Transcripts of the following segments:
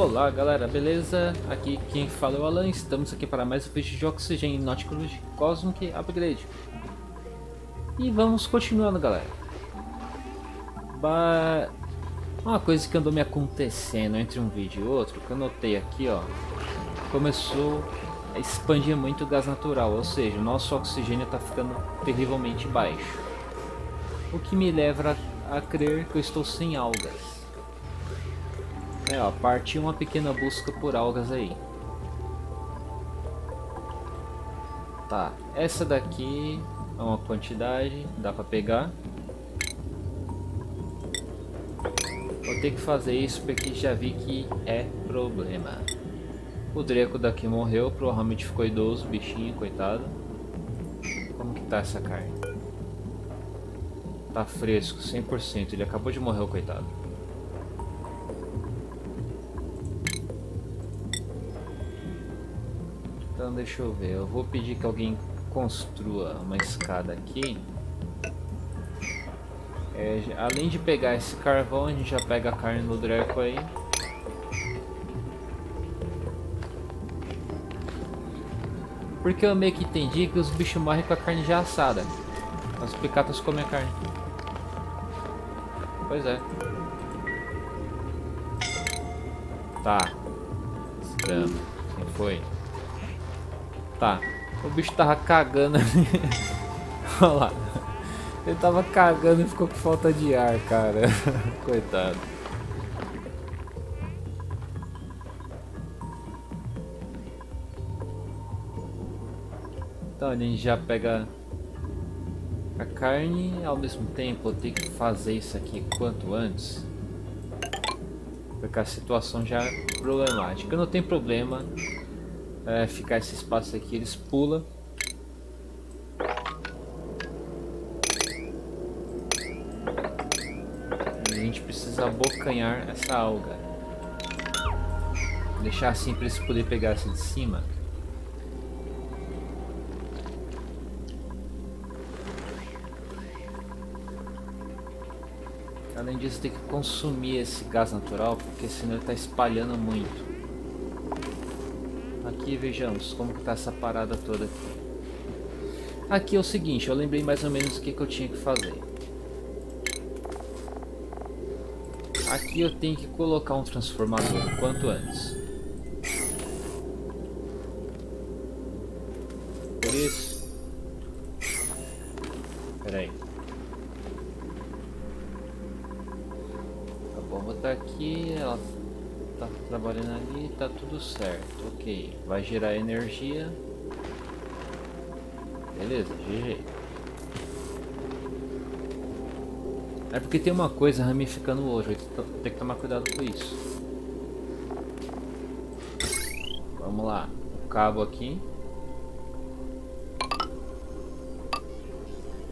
Olá galera, beleza? Aqui quem fala é o Alan, estamos aqui para mais um vídeo de Oxygen Nautilus Cosmic Upgrade. E vamos continuando galera. Ba... Uma coisa que andou me acontecendo entre um vídeo e outro, que eu notei aqui ó, começou a expandir muito o gás natural, ou seja, o nosso oxigênio está ficando terrivelmente baixo. O que me leva a, a crer que eu estou sem algas. É, ó, partiu uma pequena busca por algas aí. Tá, essa daqui é uma quantidade, dá pra pegar. Vou ter que fazer isso porque já vi que é problema. O Dreco daqui morreu, provavelmente ficou idoso, bichinho, coitado. Como que tá essa carne? Tá fresco, 100%, ele acabou de morrer, coitado. Então deixa eu ver, eu vou pedir que alguém construa uma escada aqui. É, além de pegar esse carvão, a gente já pega a carne no Draco aí. Porque eu meio que entendi que os bichos morrem com a carne já assada. As picatas comem a carne. Pois é. Tá. Desgrama. Quem foi? Tá. O bicho tava cagando Olha lá. Ele tava cagando e ficou com falta de ar, cara. Coitado. Então a gente já pega a carne ao mesmo tempo eu tenho que fazer isso aqui quanto antes. Porque a situação já é problemática. Não tem problema é, ficar esse espaço aqui, eles pulam. E a gente precisa abocanhar essa alga. Deixar assim para eles poderem pegar essa de cima. Além disso, tem que consumir esse gás natural, porque senão ele está espalhando muito aqui vejamos como que tá essa parada toda aqui. Aqui é o seguinte, eu lembrei mais ou menos o que, que eu tinha que fazer. Aqui eu tenho que colocar um transformador o quanto antes. Por isso... Pera aí. A bomba tá aqui, ela tá trabalhando ali, tá tudo certo. Vai gerar energia. Beleza, GG. É porque tem uma coisa ramificando o outro, tem que tomar cuidado com isso. Vamos lá, o cabo aqui.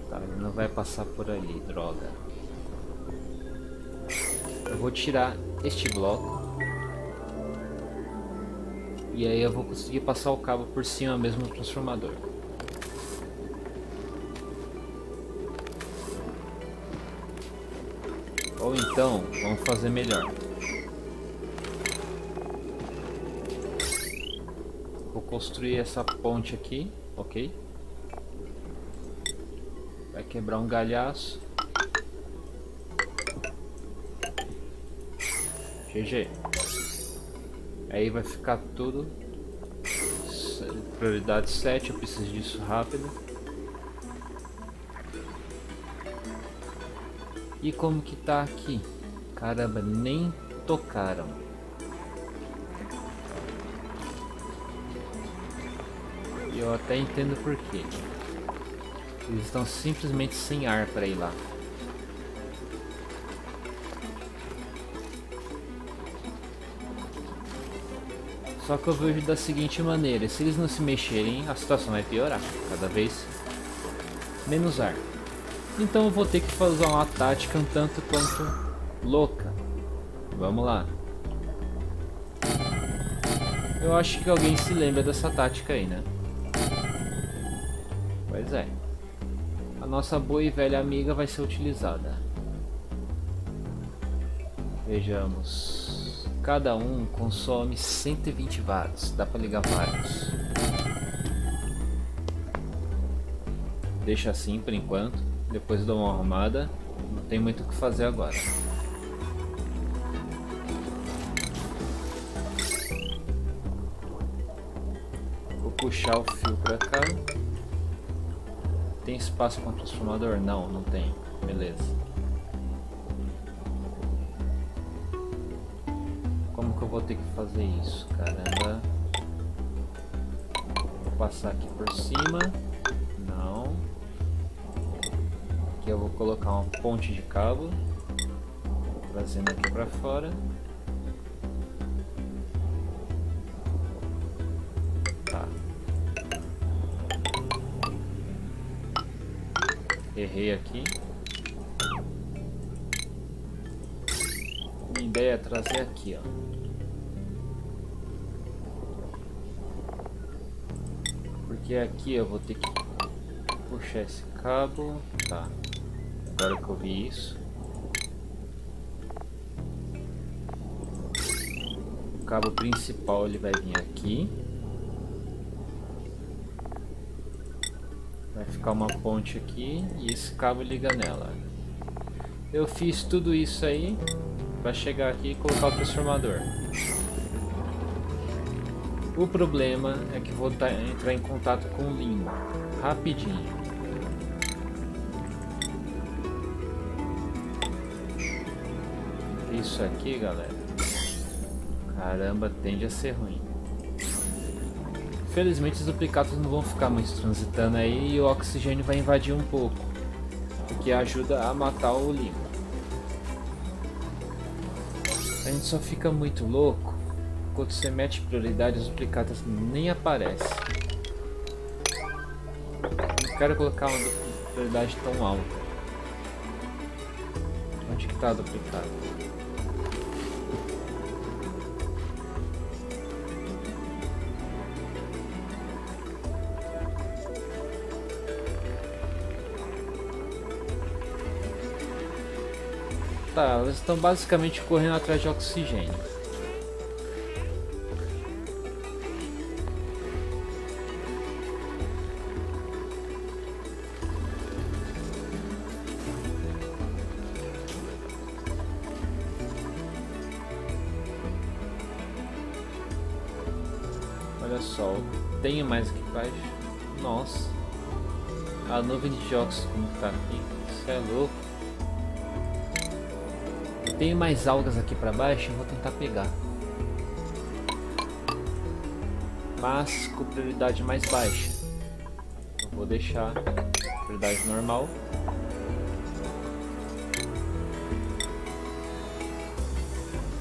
Tá, ele não vai passar por ali, droga. Eu vou tirar este bloco. E aí eu vou conseguir passar o cabo por cima mesmo do transformador. Ou então, vamos fazer melhor. Vou construir essa ponte aqui, ok? Vai quebrar um galhaço. GG. Aí vai ficar tudo. Prioridade 7, eu preciso disso rápido. E como que tá aqui? Caramba, nem tocaram. Eu até entendo por quê. Eles estão simplesmente sem ar para ir lá. Só que eu vejo da seguinte maneira, se eles não se mexerem, a situação vai piorar, cada vez menos ar. Então eu vou ter que fazer uma tática um tanto quanto louca. Vamos lá. Eu acho que alguém se lembra dessa tática aí, né? Pois é. A nossa boa e velha amiga vai ser utilizada. Vejamos. Cada um consome 120 watts. Dá para ligar vários. Deixa assim por enquanto. Depois dou uma arrumada. Não tem muito o que fazer agora. Vou puxar o fio para cá. Tem espaço para um transformador? Não, não tem. Beleza. Ter que fazer isso? Caramba. Vou passar aqui por cima. Não. Aqui eu vou colocar uma ponte de cabo. Trazendo aqui para fora. Errei aqui. Minha ideia é trazer aqui, ó. Porque aqui eu vou ter que puxar esse cabo. Tá. Agora que eu vi isso. O cabo principal ele vai vir aqui. Vai ficar uma ponte aqui e esse cabo liga nela. Eu fiz tudo isso aí para chegar aqui e colocar o transformador. O problema é que vou tá, entrar em contato com o limbo rapidinho. Isso aqui, galera. Caramba, tende a ser ruim. Felizmente os duplicados não vão ficar muito transitando aí e o oxigênio vai invadir um pouco. O que ajuda a matar o limbo. A gente só fica muito louco quando você mete prioridade os duplicados nem aparecem. Não quero colocar uma prioridade tão alta. Onde que tá duplicado? Tá, elas estão basicamente correndo atrás de oxigênio. Tenho mais embaixo. Nossa. A nuvem de dióxido como tá aqui. Isso é louco. Tem mais algas aqui para baixo, eu vou tentar pegar. Mas com prioridade mais baixa. Eu vou deixar prioridade normal.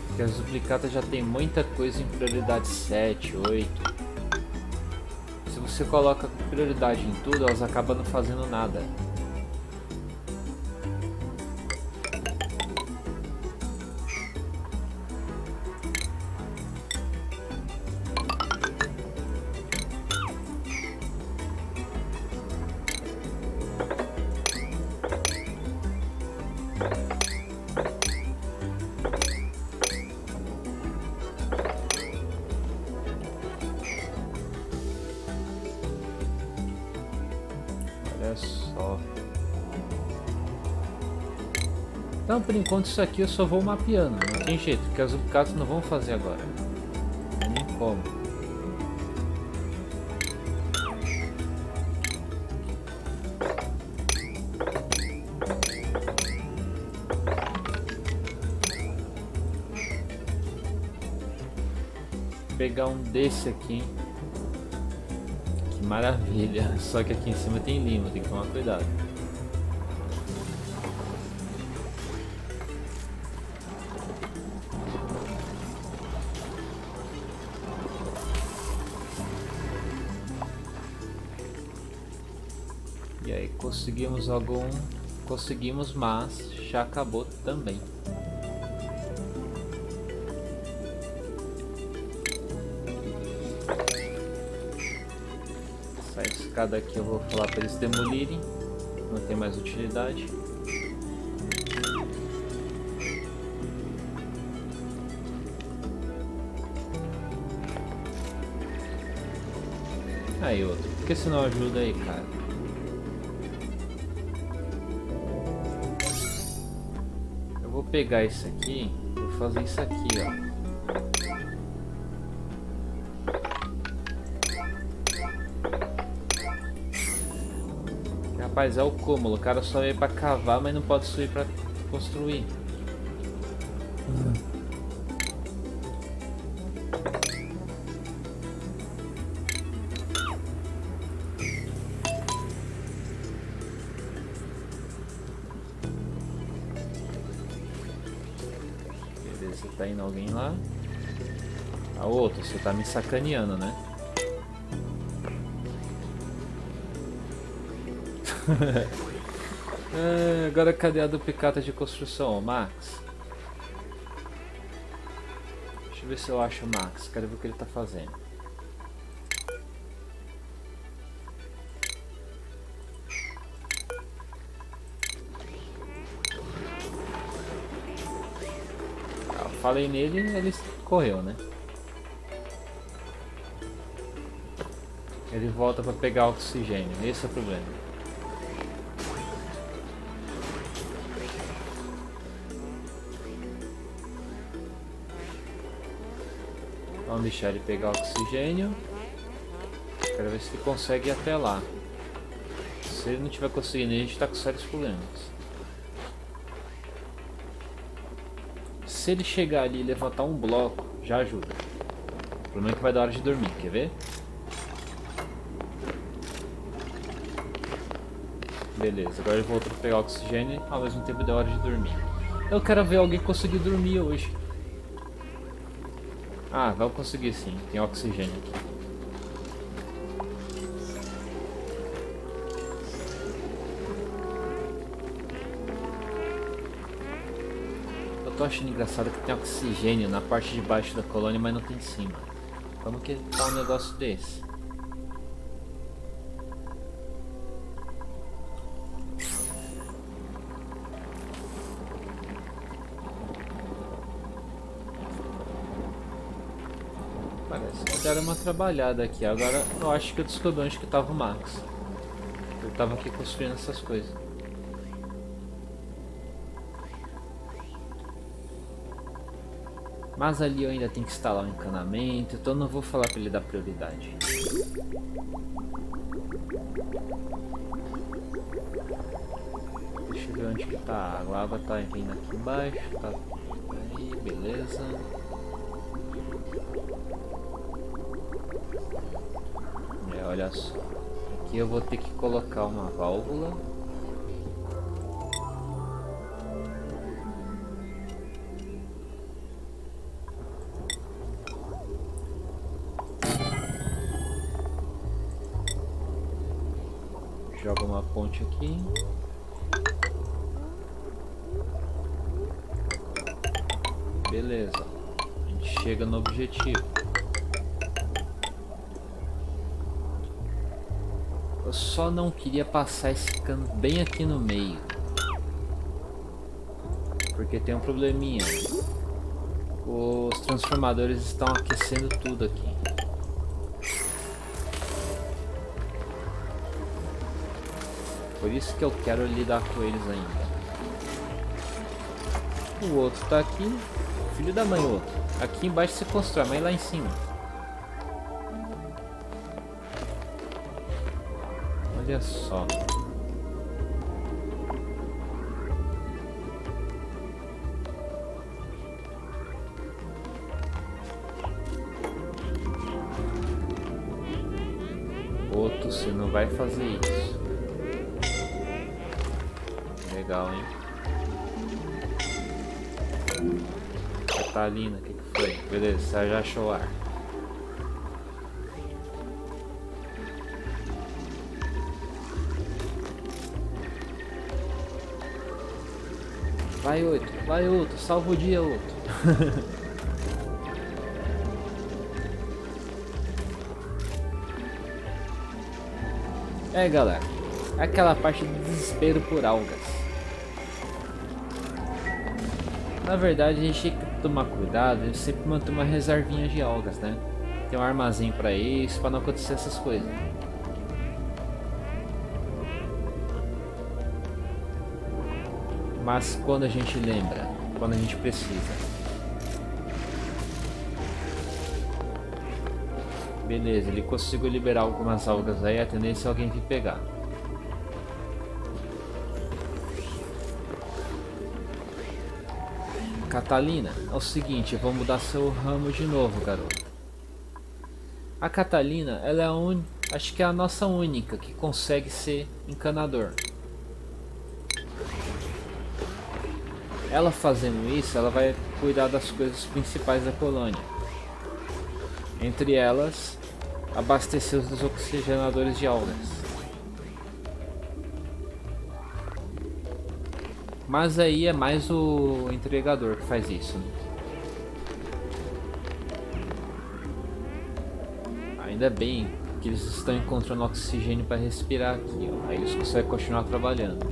Porque as duplicatas já tem muita coisa em prioridade 7, 8. Você coloca prioridade em tudo, elas acabam não fazendo nada. Então, por enquanto, isso aqui eu só vou mapeando. Não tem jeito, porque as duplicatas não vão fazer agora. Nem como. pegar um desse aqui Maravilha, só que aqui em cima tem limo, tem que tomar cuidado. Conseguimos algum... Conseguimos, mas já acabou também. Essa escada aqui eu vou falar para eles demolirem. Não tem mais utilidade. Aí outro. Por que você não ajuda aí, cara? Vou pegar isso aqui. Vou fazer isso aqui, ó. Rapaz, é o cúmulo. O cara só veio pra cavar, mas não pode subir pra construir. Alguém lá. A outra, você tá me sacaneando, né? é, agora cadê a duplicata de construção, Max? Deixa eu ver se eu acho o Max. Quero ver o que ele está fazendo. Falei nele ele correu, né? Ele volta para pegar oxigênio. Esse é o problema. Vamos deixar ele pegar oxigênio. Quero ver se ele consegue ir até lá. Se ele não tiver conseguindo, a gente está com sérios problemas. Se ele chegar ali e levantar um bloco, já ajuda. O problema é que vai dar hora de dormir, quer ver? Beleza, agora voltou para pegar oxigênio ao mesmo tempo da hora de dormir. Eu quero ver alguém conseguir dormir hoje. Ah, vai conseguir sim. Tem oxigênio aqui. Tô achando engraçado que tem oxigênio na parte de baixo da colônia, mas não tem em cima. Como que tá um negócio desse? deram uma trabalhada aqui. Agora eu acho que eu descobri onde que tava o Max. Eu tava aqui construindo essas coisas. Mas ali eu ainda tenho que instalar o um encanamento, então não vou falar para ele dar prioridade. Deixa eu ver onde que tá a água. A água tá vindo aqui embaixo, tá aí, beleza. olha só. Aqui eu vou ter que colocar uma válvula. Aqui. Beleza. A gente chega no objetivo. só não queria passar esse cano bem aqui no meio. Porque tem um probleminha. Os transformadores estão aquecendo tudo aqui. Por isso que eu quero lidar com eles ainda. O outro tá aqui. Filho da mãe, outro. Aqui embaixo você constrói, mas lá em cima. Olha só. Outro, você não vai fazer isso. Legal, hein? Catalina, o que, que foi? Beleza, já achou ar. Vai outro, vai outro, salva o dia outro. é galera, aquela parte de desespero por algas. Na verdade a gente tem que tomar cuidado e sempre manter uma reservinha de algas, né? Tem um armazém para isso, para não acontecer essas coisas. Mas quando a gente lembra, quando a gente precisa. Beleza, ele conseguiu liberar algumas algas aí, a tendência é alguém vir pegar. Catalina, é o seguinte, vou mudar seu ramo de novo, garoto. A Catalina, ela é a un... acho que é a nossa única que consegue ser encanador. Ela fazendo isso, ela vai cuidar das coisas principais da colônia. Entre elas, abastecer os oxigenadores de algas. Mas aí é mais o entregador que faz isso. Né? Ainda bem que eles estão encontrando oxigênio para respirar aqui, ó. Aí eles conseguem continuar trabalhando.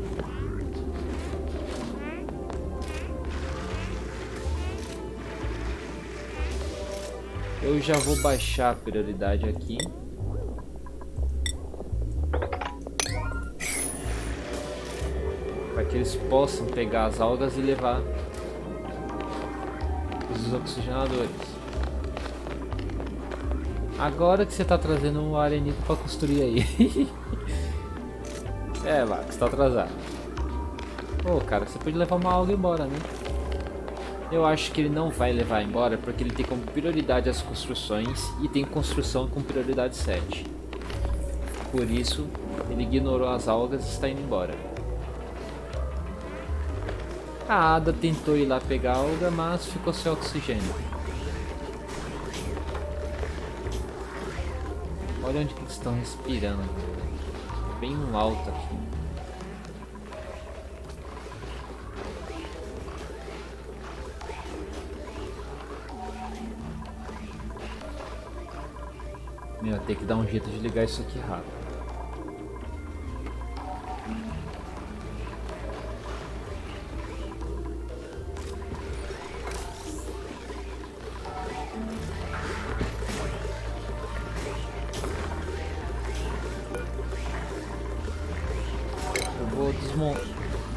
Eu já vou baixar a prioridade aqui. Que eles possam pegar as algas e levar os oxigenadores. Agora que você está trazendo um arenito para construir aí. é, Max, está atrasado. Pô, cara, você pode levar uma alga embora, né? Eu acho que ele não vai levar embora porque ele tem como prioridade as construções e tem construção com prioridade 7. Por isso, ele ignorou as algas e está indo embora. A Ada tentou ir lá pegar alga, mas ficou sem oxigênio. Olha onde eles estão respirando. Bem alto aqui. Meu, tem que dar um jeito de ligar isso aqui rápido.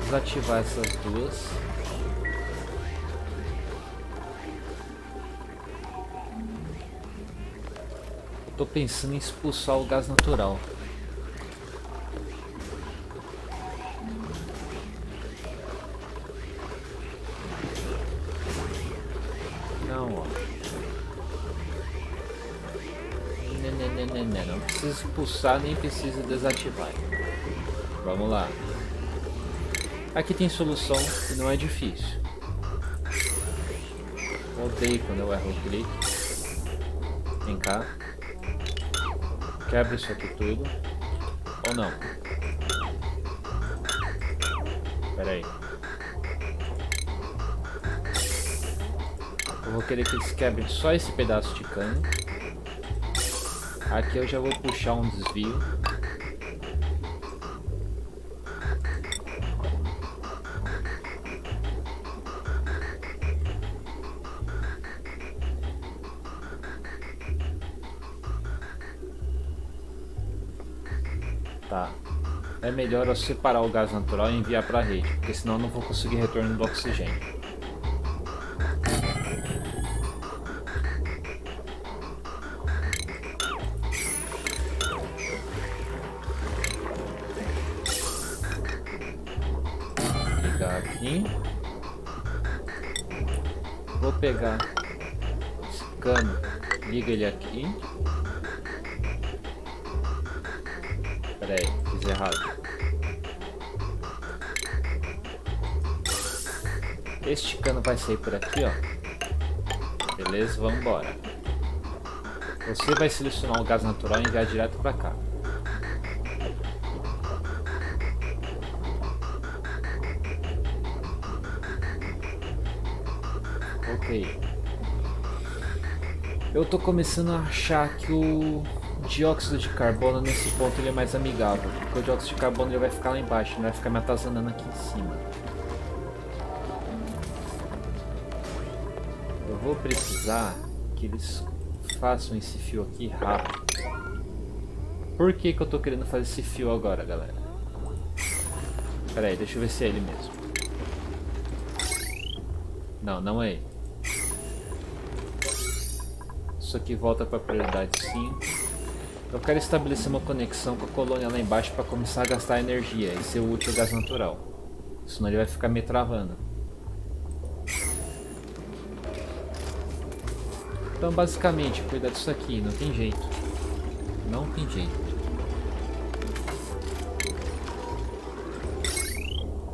Desativar essas duas. Tô pensando em expulsar o gás natural. Não, ó. Não, não precisa expulsar nem precisa desativar. Vamos lá. Aqui tem solução e não é difícil. Odeio quando eu erro o clique. Vem cá. Quebra isso aqui tudo. Ou não. Pera aí. Eu vou querer que eles quebrem só esse pedaço de cano. Aqui eu já vou puxar um desvio. Melhor eu separar o gás natural e enviar para a rede, porque senão eu não vou conseguir retorno do oxigênio. Vou pegar esse cano, liga ele aqui. Errado. Este cano vai sair por aqui, ó. Beleza, vamos embora. Você vai selecionar o gás natural e enviar direto para cá. Ok. Eu tô começando a achar que o dióxido de carbono nesse ponto ele é mais amigável. Porque o dióxido de carbono ele vai ficar lá embaixo, não vai ficar me atazanando aqui em cima. vou precisar que eles façam esse fio aqui rápido. Por que, que eu tô querendo fazer esse fio agora, galera? Pera aí, deixa eu ver se é ele mesmo. Não, não é ele. Isso aqui volta para prioridade 5. Eu quero estabelecer uma conexão com a colônia lá embaixo para começar a gastar energia e ser útil ao gás natural. Senão ele vai ficar me travando. Então basicamente, cuidar disso aqui, não tem jeito. Não tem jeito.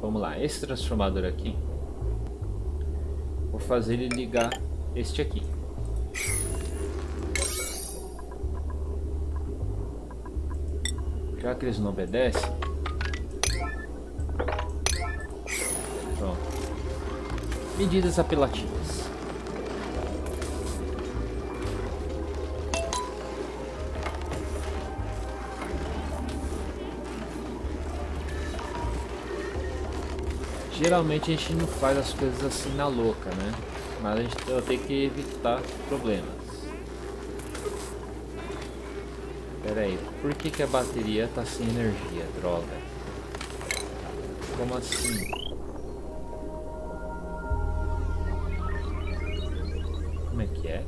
Vamos lá, esse transformador aqui. Vou fazer ele ligar este aqui. Que eles não obedecem. Pronto. Medidas apelativas. Geralmente a gente não faz as coisas assim na louca, né? Mas a gente, tenho que evitar problemas. Pera aí, por que, que a bateria tá sem energia, droga? Como assim? Como é que é?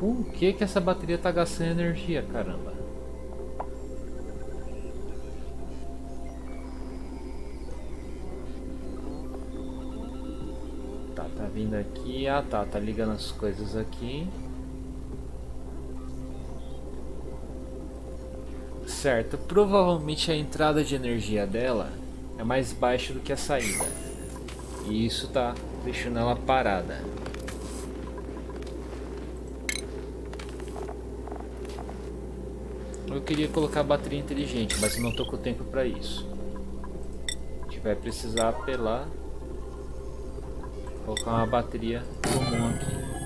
Por que que essa bateria tá gastando energia, caramba? vindo aqui. Ah tá, tá ligando as coisas aqui. Provavelmente a entrada de energia dela é mais baixa do que a saída. E isso tá deixando ela parada. Eu queria colocar a bateria inteligente, mas não tô com tempo para isso. A gente vai precisar apelar colocar uma bateria comum aqui.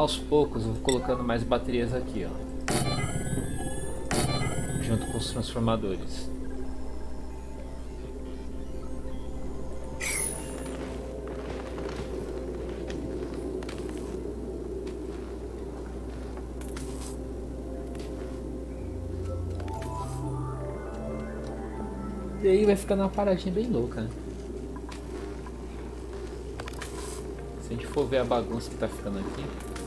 Aos poucos eu vou colocando mais baterias aqui, ó. Junto com os transformadores. E aí vai ficando uma paradinha bem louca, né? Se a gente for ver a bagunça que tá ficando aqui.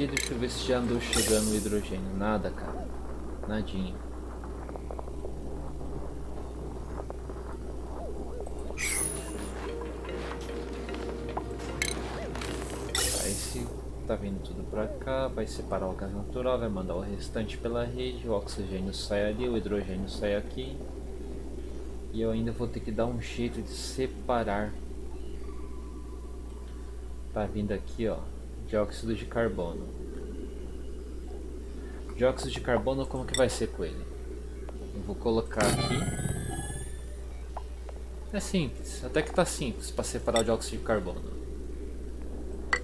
Aqui deixa eu ver se já andou chegando o hidrogênio. Nada, cara. Nadinha. Esse tá vindo tudo pra cá, vai separar o gás natural, vai mandar o restante pela rede, o oxigênio sai ali, o hidrogênio sai aqui. E eu ainda vou ter que dar um jeito de separar. Tá vindo aqui, ó, dióxido de carbono. Dióxido de carbono, como que vai ser com ele? Eu vou colocar aqui. É simples, até que tá simples para separar o dióxido de carbono.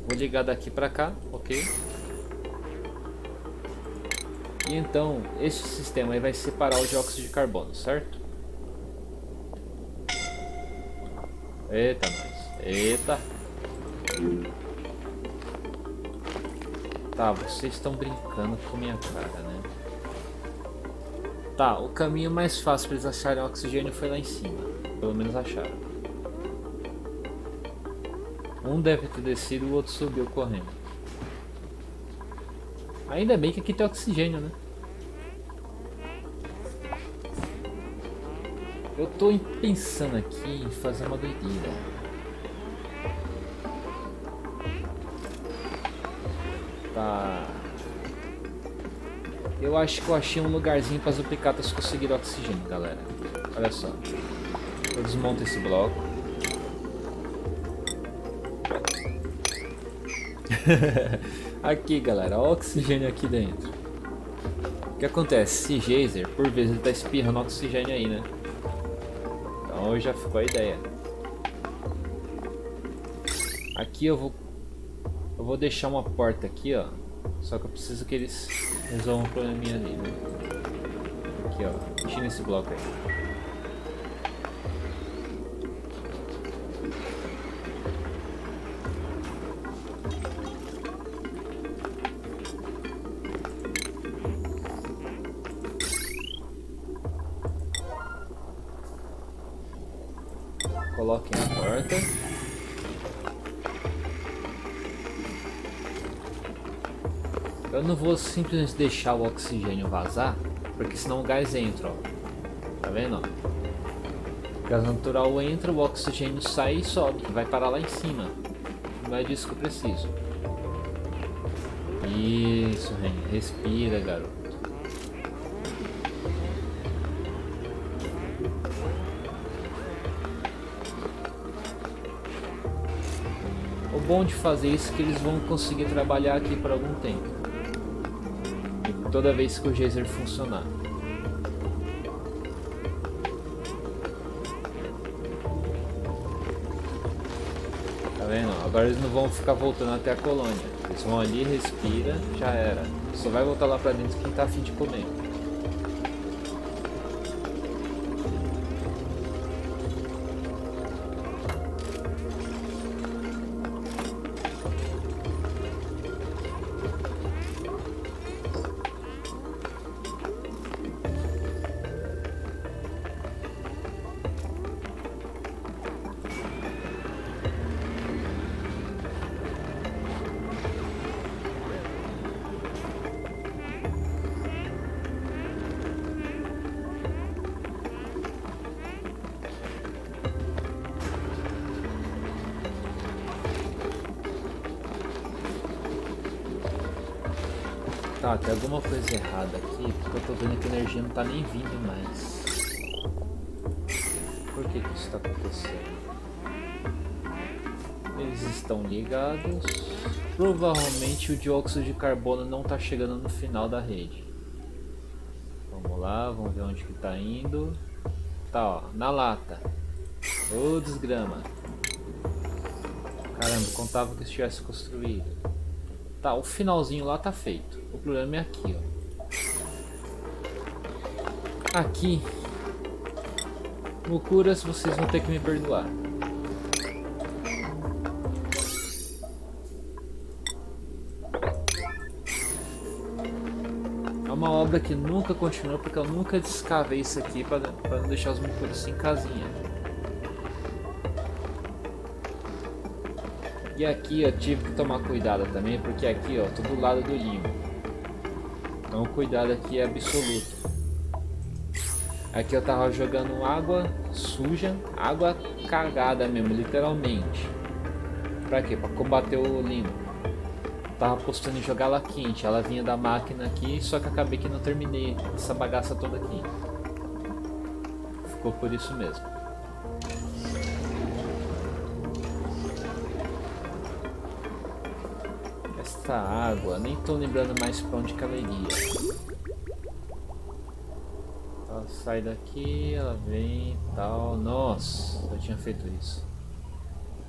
Vou ligar daqui para cá, ok? E então, este sistema aí vai separar o dióxido de carbono, certo? Eita, nós. Eita. Tá, vocês estão brincando com minha cara, né? Tá, o caminho mais fácil para eles acharem oxigênio foi lá em cima. Pelo menos acharam. Um deve ter descido e o outro subiu correndo. Ainda bem que aqui tem oxigênio, né? Eu tô pensando aqui em fazer uma doideira. Tá. Eu acho que eu achei um lugarzinho para as duplicatas conseguirem oxigênio, galera. Olha só. Eu desmonto esse bloco. aqui, galera, oxigênio aqui dentro. O que acontece? Esse geyser, por vezes, ele tá espirrando oxigênio aí, né? Então já ficou a ideia. Aqui eu vou vou deixar uma porta aqui, ó. Só que eu preciso que eles resolvam um probleminha ali, aqui, ó. Tira esse bloco aí. Vou simplesmente deixar o oxigênio vazar, porque senão o gás entra, ó. Tá vendo? O gás natural entra, o oxigênio sai e sobe, vai parar lá em cima. Não é disso que eu preciso. Isso, Ren. Respira, garoto. O bom de fazer isso é que eles vão conseguir trabalhar aqui por algum tempo toda vez que o geyser funcionar. Tá vendo? Agora eles não vão ficar voltando até a colônia. Eles vão ali, respira, já era. Só vai voltar lá pra dentro quem tá afim de comer. Tá, tem alguma coisa errada aqui, porque eu tô vendo que a energia não tá nem vindo mais. Por que que isso tá acontecendo? Eles estão ligados. Provavelmente o dióxido de carbono não tá chegando no final da rede. Vamos lá, vamos ver onde que tá indo. Tá, ó, na lata. Ô, desgrama. Caramba, contava que estivesse construído. Tá, o finalzinho lá tá feito. O problema é aqui, ó. Aqui. Loucuras, vocês vão ter que me perdoar. É uma obra que nunca continuou porque eu nunca descavei isso aqui para não deixar os mucuras sem casinha. E aqui eu tive que tomar cuidado também, porque aqui ó, tô do lado do limo. Então o cuidado aqui é absoluto. Aqui eu tava jogando água suja, água cagada mesmo, literalmente. Pra quê? Pra combater o limo. Tava postando em jogar ela quente, ela vinha da máquina aqui, só que acabei que não terminei essa bagaça toda aqui. Ficou por isso mesmo. Essa água? Nem tô lembrando mais pra onde que ela iria. Ela sai daqui, ela vem tal. Nossa, eu tinha feito isso.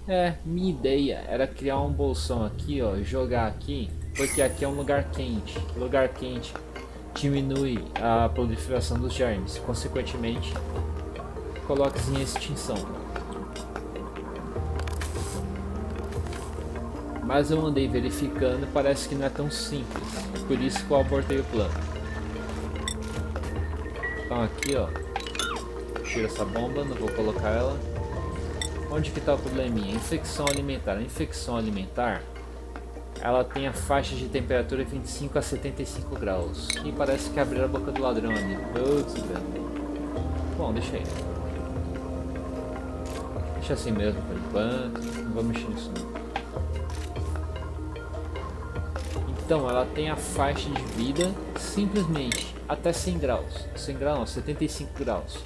É, minha ideia era criar um bolsão aqui, ó, jogar aqui, porque aqui é um lugar quente. Lugar quente diminui a proliferação dos germes, consequentemente, coloca-se em extinção. Mas eu andei verificando e parece que não é tão simples. É por isso que eu abortei o plano. Então aqui ó. Tira essa bomba, não vou colocar ela. Onde que tá o probleminha? Infecção alimentar. A infecção alimentar ela tem a faixa de temperatura 25 a 75 graus. E parece que abriu a boca do ladrão ali. Putz, Bom, deixa aí. Deixa assim mesmo por enquanto. Não vou mexer nisso não. Então ela tem a faixa de vida simplesmente até 100 graus. 100 graus não, 75 graus.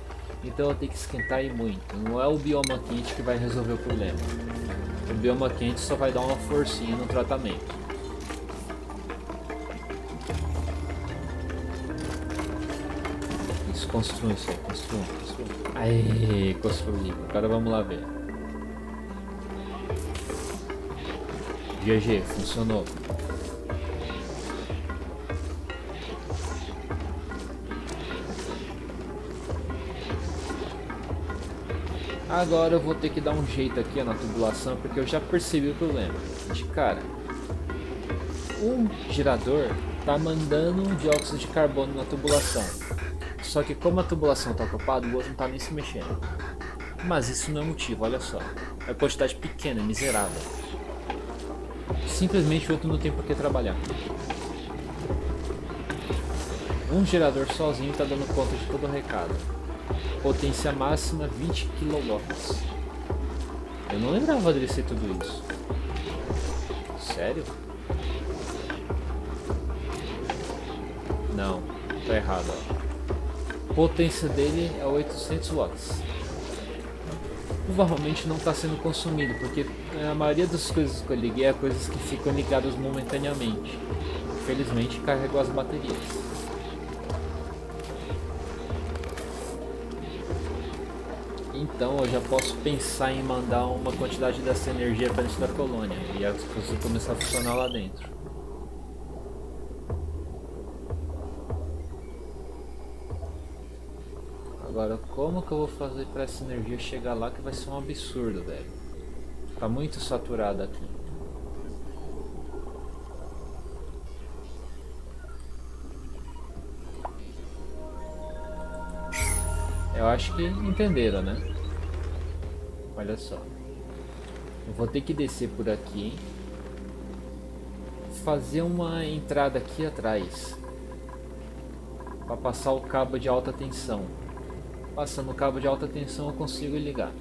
Então ela tem que esquentar e muito. Não é o bioma quente que vai resolver o problema. O bioma quente só vai dar uma forcinha no tratamento. Isso, construam isso aí, construam, construam. Aê, construí. Agora vamos lá ver. GG, funcionou. Agora eu vou ter que dar um jeito aqui na tubulação porque eu já percebi o problema. De cara, um gerador tá mandando um dióxido de carbono na tubulação. Só que como a tubulação está ocupada, o outro não está nem se mexendo. Mas isso não é motivo, olha só. É quantidade pequena, miserável. Simplesmente o outro não tem por que trabalhar. Um gerador sozinho está dando conta de todo o recado. Potência máxima 20 kW. Eu não lembrava dele ser tudo isso. Sério? Não, tá errado. Potência dele é 800 watts. Provavelmente não está sendo consumido, porque a maioria das coisas que eu liguei é coisas que ficam ligadas momentaneamente. Infelizmente carregou as baterias. Então eu já posso pensar em mandar uma quantidade dessa energia para dentro da colônia e as coisas começar a funcionar lá dentro. Agora como que eu vou fazer para essa energia chegar lá que vai ser um absurdo, velho. Tá muito saturada aqui. Eu acho que entenderam, né? Olha só. Eu vou ter que descer por aqui. Fazer uma entrada aqui atrás. Para passar o cabo de alta tensão. Passando o cabo de alta tensão eu consigo ligar.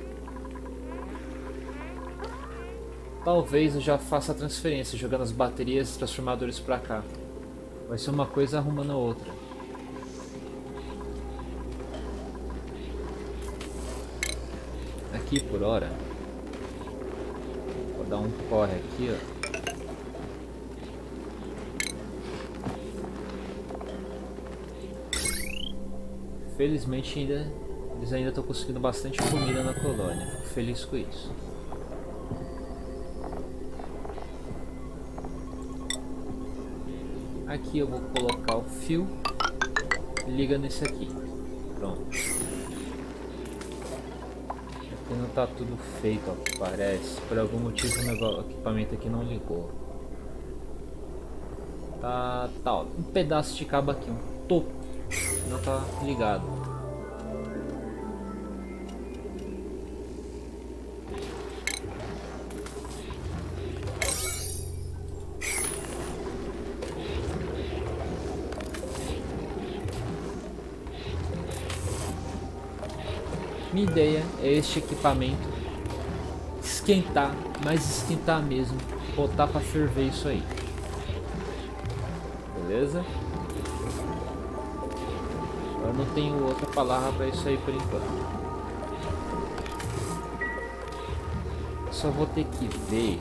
Talvez eu já faça a transferência jogando as baterias e transformadores para cá. Vai ser uma coisa arrumando a outra. Aqui por hora. Vou dar um corre aqui, ó. Felizmente ainda eles ainda estão conseguindo bastante comida na colônia. Fico feliz com isso. Aqui eu vou colocar o fio. Liga nesse aqui. Pronto não tá tudo feito, ó, parece. Por algum motivo o, negócio, equipamento aqui não ligou. Tá, tá, ó, um pedaço de cabo aqui, um topo, não tá ligado. Minha ideia é este equipamento esquentar, mas esquentar mesmo, botar para ferver isso aí. Beleza? Eu não tenho outra palavra para isso aí por enquanto. Só vou ter que ver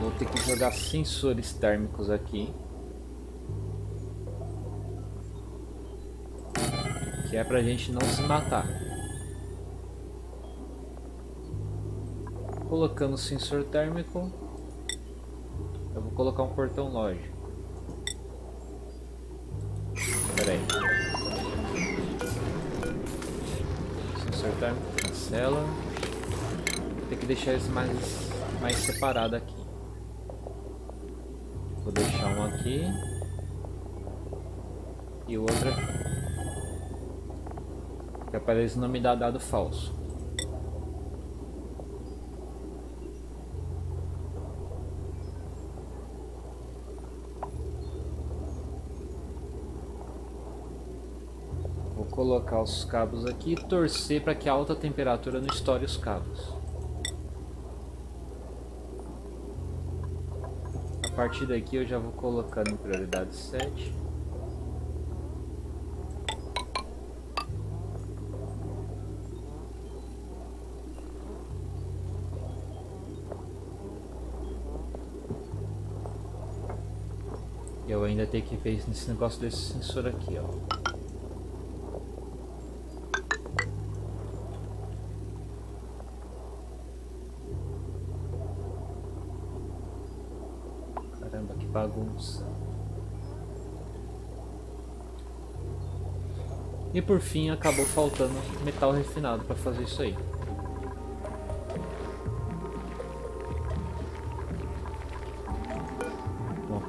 Vou ter que jogar sensores térmicos aqui. Que é pra gente não se matar. Colocando o sensor térmico, eu vou colocar um portão lógico. Pera aí. Sensor térmico, cancela. Vou ter que deixar esse mais, mais separado aqui. Vou deixar um aqui e o outro aqui que aparece não me dá dado falso. Vou colocar os cabos aqui e torcer para que a alta temperatura não estoure os cabos. A partir daqui eu já vou colocando em prioridade 7. Eu ainda tenho que ver nesse negócio desse sensor aqui, ó. Caramba, que bagunça. E por fim acabou faltando metal refinado para fazer isso aí.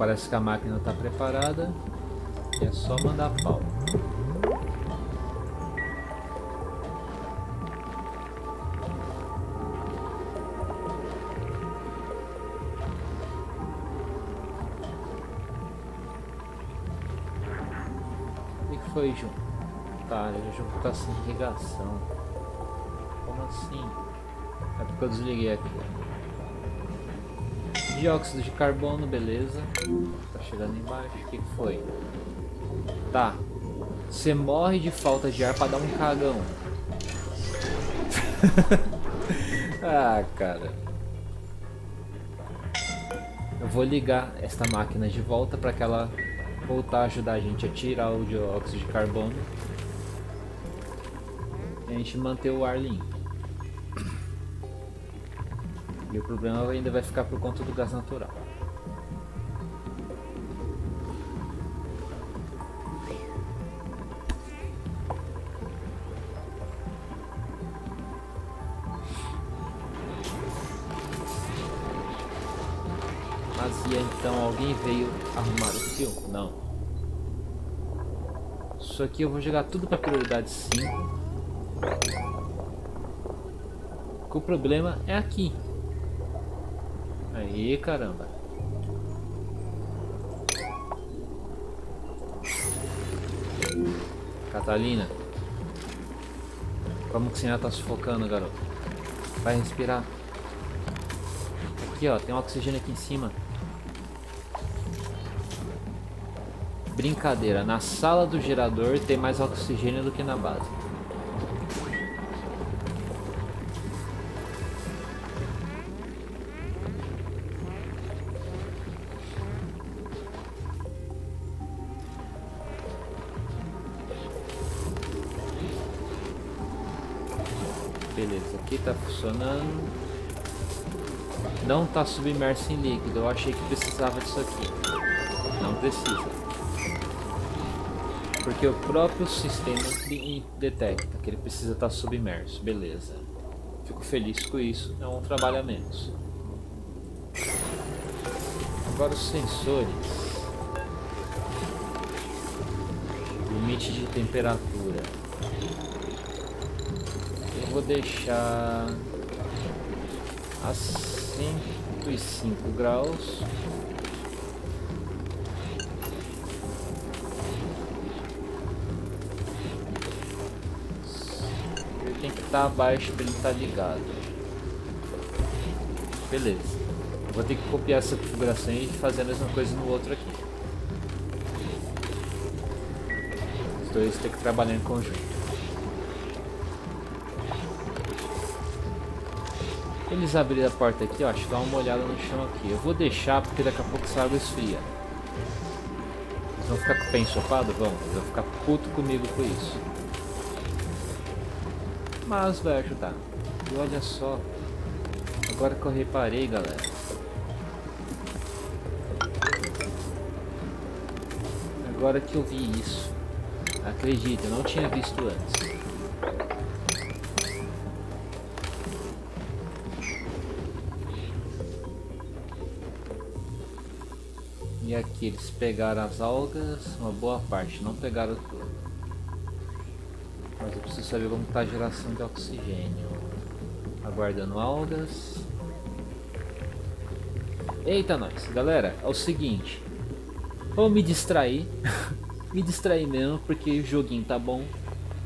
Parece que a máquina está preparada. E é só mandar pau. O que foi, João? Cara, o jogo tá sem irrigação. Como assim? É porque eu desliguei aqui. Dióxido de carbono, beleza. Tá chegando embaixo. O que foi? Tá. Você morre de falta de ar pra dar um cagão. ah, cara. Eu vou ligar esta máquina de volta para que ela voltar a ajudar a gente a tirar o dióxido de carbono e a gente manter o ar limpo. E o problema ainda vai ficar por conta do gás natural. Mas e então alguém veio arrumar o fio? Não. Isso aqui eu vou jogar tudo para prioridade 5. O problema é aqui. Aí, caramba. Catalina. Como que você já tá sufocando, garoto? Vai respirar. Aqui, ó. Tem um oxigênio aqui em cima. Brincadeira. Na sala do gerador tem mais oxigênio do que na base. Funcionando. Não tá submerso em líquido. Eu achei que precisava disso aqui. Não precisa. Porque o próprio sistema detecta que ele precisa estar tá submerso. Beleza. Fico feliz com isso. É um trabalho a menos. Agora os sensores. Limite de temperatura vou deixar a 105 graus. Ele tem que estar abaixo para ele estar ligado. Beleza. Vou ter que copiar essa configuração e fazer a mesma coisa no outro aqui. Os dois têm que trabalhar em conjunto. Eles abriram a porta aqui, ó, acho que dá uma olhada no chão aqui. Eu vou deixar porque daqui a pouco essa água esfria. Eles vão ficar com o pé ensopado? Vão. Eles vão ficar puto comigo com isso. Mas vai ajudar. E olha só. Agora que eu reparei, galera. Agora que eu vi isso. Acredita, eu não tinha visto antes. E aqui eles pegaram as algas, uma boa parte, não pegaram tudo. Mas eu preciso saber como está a geração de oxigênio. Aguardando algas. Eita nós, galera, é o seguinte. Vou me distrair. me distrair mesmo, porque o joguinho tá bom.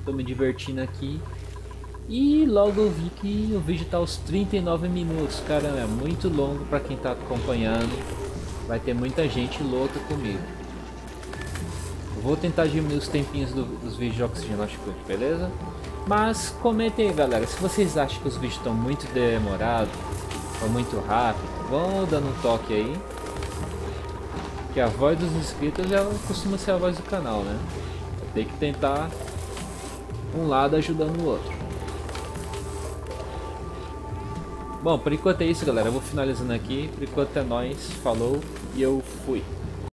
Tô me divertindo aqui. E logo eu vi que o vídeo tá aos 39 minutos. Caramba, é muito longo para quem tá acompanhando. Vai ter muita gente louca comigo. vou tentar diminuir os tempinhos do, dos vídeos de oxigênio beleza? Mas comentem aí galera, se vocês acham que os vídeos estão muito demorados ou muito rápido, vão dando um toque aí. Que a voz dos inscritos ela costuma ser a voz do canal, né? Tem que tentar um lado ajudando o outro. Bom, por enquanto é isso, galera. Eu vou finalizando aqui. Por enquanto é nóis. Falou e eu fui.